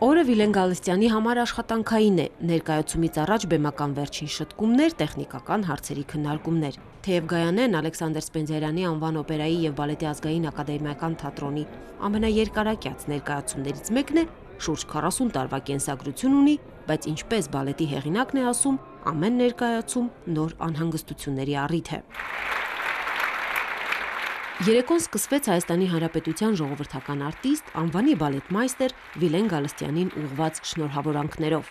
Օրը Վիլեն Գալստյանի համար աշխատանքային է։ Ներկայացումից առաջ բեմական վերջին շտկումներ, տեխնիկական հարցերի քննարկումներ։ Թեև Գայանեն Ալեքսանդր Սպենդիարյանի անվան օպերայի եւ բալետի ազգային ակադեմիական թատրոնի ամենաերկարակյաց ներկայացումներից մեկն է, շուրջ 40 տարվա կենսագրություն ունի, բայց ինչպես բալետի հեղինակն է ասում, ամեն ներկայացում նոր անհանգստությունների առիթ է։ Երեկոն սկսվեց Հայաստանի Հանրապետության ժողովրդական արտիստ, անվանի բալետմայստեր Վիլեն Գալստյանին ուղված շնորհավորանքներով։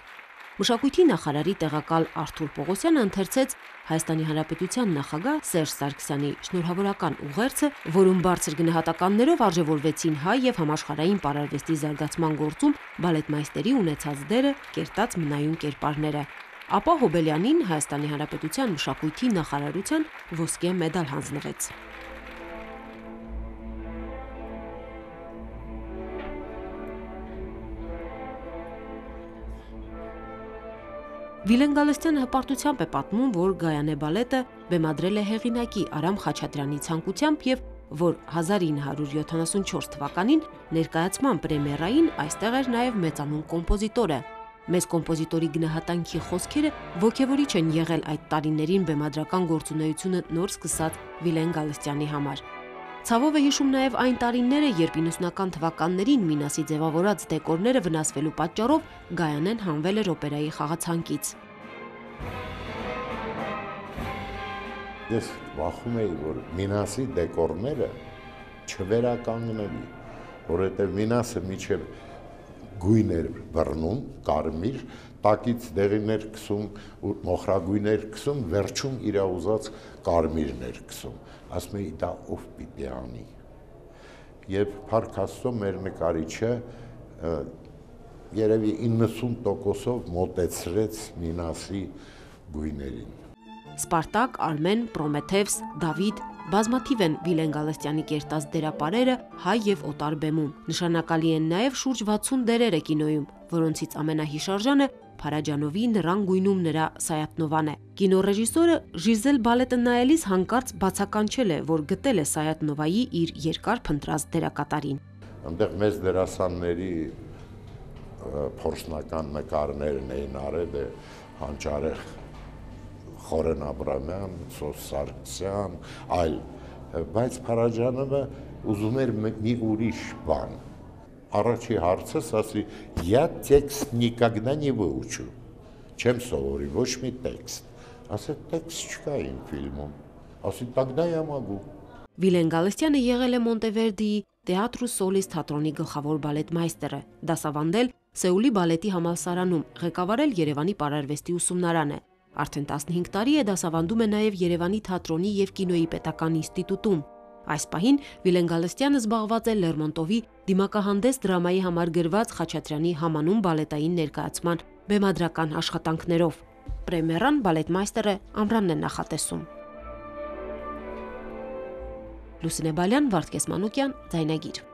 Մշակույթի նախարարի տեղակալ Արթուր Պողոսյանը ընթերցեց Հայաստանի Հանրապետության նախագահ Սերժ Սարգսյանի շնորհավորական ուղերձը, որում բարձր գնահատականներով արժևորվեցին հայ եւ համաշխարհային պարարվեստի զարգացման գործում բալետմայստերի ունեցած դերը, կերտած մնայուն կերպարները։ Ապա Հոբելյանին Հայաստանի Հանրապետության մշակույթի նախարարության ոսկե մեդալ հանձնվեց։ Վիլեն Գալստյանը հպարտությամբ է պատմում, որ Գայանե բալետը բեմադրել է հեղինակի Արամ Խաչատրյանի ցանկությամբ եւ որ 1974 թվականին ներկայացման պրեմիերային այստեղ էր նաև մեծանուն կոմպոզիտորը։ Մեծ կոմպոզիտորի գնահատանքի խոսքերը ողջևորիչ են եղել այդ տարիներին բեմադրական գործունեությունը նոր սկսած Վիլեն Գալստյանի համար։ Ցավով է հիշում նաև այն տարիները, երբ 90-ական թվականներին Մինասի ձևավորած դեկորները վնասվելու պատճառով Գայանեն հանվել էր օպերայի խաղացանկից։ Ես վախում էի, որ Մինասի դեկորները չվերականգնվի, որովհետև Մինասը միջև գույներ բռնում, կարմիր, տակից դեղիներ քսում ու մոխրագույներ քսում, վերջում իր ուզած կարմիրներ քսում։ Ասում էի դա ով պիտի անի։ Եվ Փարք Աստծո մեր նկարիչը երևի 90%-ով մոտեցրեց Մինասի գույներին։ Սպարտակ, Արմեն, Պրոմեթևս, Դավիթ բազմաթիվ են Վիլեն Գալստյանի կերտած դերապարերը հայ եւ օտար բեմում։ Նշանակալի են նաեւ շուրջ 60 դերերը կինոյում, որոնցից ամենահիշարժանը Փարաջանովի նրան գույնում նրա Սայատնովան է։ Կինոռեժիսորը Ժիզել բալետը նայելիս հանկարծ բացականչել է, որ գտել է Սայատնովայի իր երկար փնտրած դերակատարին։ Այնտեղ մեծ դերասանների փորձնական նկարներն էին արել, հանճարեղ Խորեն Աբրամյան, Սոս Սարգսյան, այլ, բայց Փարաջանովը ուզում էր մի ուրիշ բան առաջի հարցս ասի я текст никогда не выучу չեմ սովորի ոչ մի տեքստ ասա տեքստ չկա իմ ֆիլմում ասի тогда я могу Վիլեն Գալստյանը եղել է Մոնտևերդիի Թեատրու Սոլիս թատրոնի գլխավոր բալետմայստերը, դասավանդել Սեուլի բալետի համալսարանում, ղեկավարել Երևանի պարարվեստի ուսումնարանը։ Արդեն 15 տարի է դասավանդում է նաև Երևանի թատրոնի եւ կինոյի պետական ինստիտուտում։ Այս պահին Վիլեն Գալստյանը զբաղված է Լերմոնտովի դիմակահանդես դրամայի համար գրված Խաչատրյանի համանուն բալետային ներկայացման բեմադրական աշխատանքներով։ Պրեմիերան բալետմայստերը Ամրանն է նախատեսում։ Լուսինե Բալյան, Վարդգես Մանուկյան, Ձայնագիր։